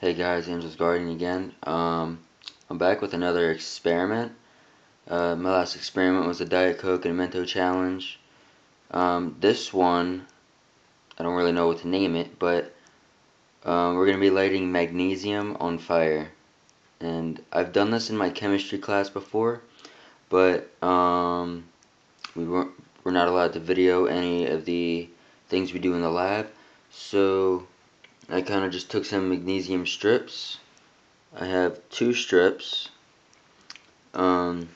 Hey guys, Angel's Garden again. Um, I'm back with another experiment. Uh, my last experiment was a Diet Coke and Mento challenge. Um, this one, I don't really know what to name it, but um, we're going to be lighting magnesium on fire. And I've done this in my chemistry class before, but um, we weren't, we're not allowed to video any of the things we do in the lab. So I kind of just took some magnesium strips. I have two strips. Um,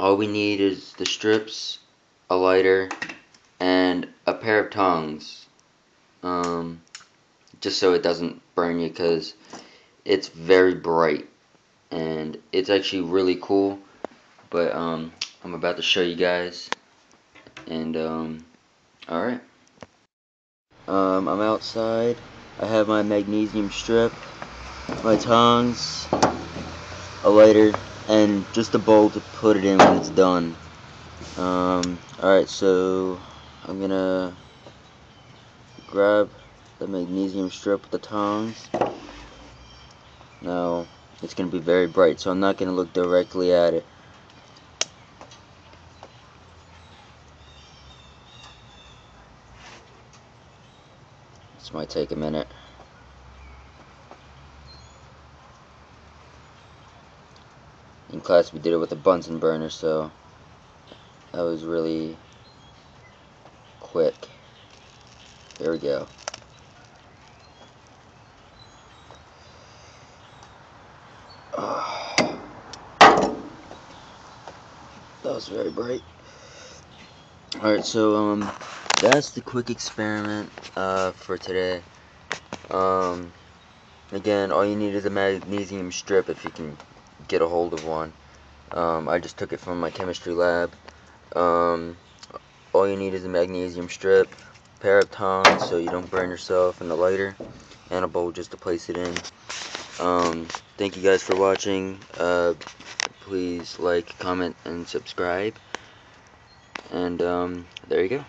all we need is the strips, a lighter, and a pair of tongs. Um, just so it doesn't burn you because it's very bright and it's actually really cool. But um, I'm about to show you guys. And um, alright. Um, I'm outside. I have my magnesium strip, my tongs, a lighter, and just a bowl to put it in when it's done. Um, alright, so I'm gonna grab the magnesium strip with the tongs. Now, it's gonna be very bright, so I'm not gonna look directly at it. This might take a minute. In class we did it with a Bunsen burner, so that was really quick. There we go. That was very bright. Alright, so, um, that's the quick experiment uh, for today. Um, again, all you need is a magnesium strip if you can get a hold of one. Um, I just took it from my chemistry lab. Um, all you need is a magnesium strip, pair of tongs so you don't burn yourself, and a lighter, and a bowl just to place it in. Um, thank you guys for watching. Uh, please like, comment, and subscribe. And um, there you go.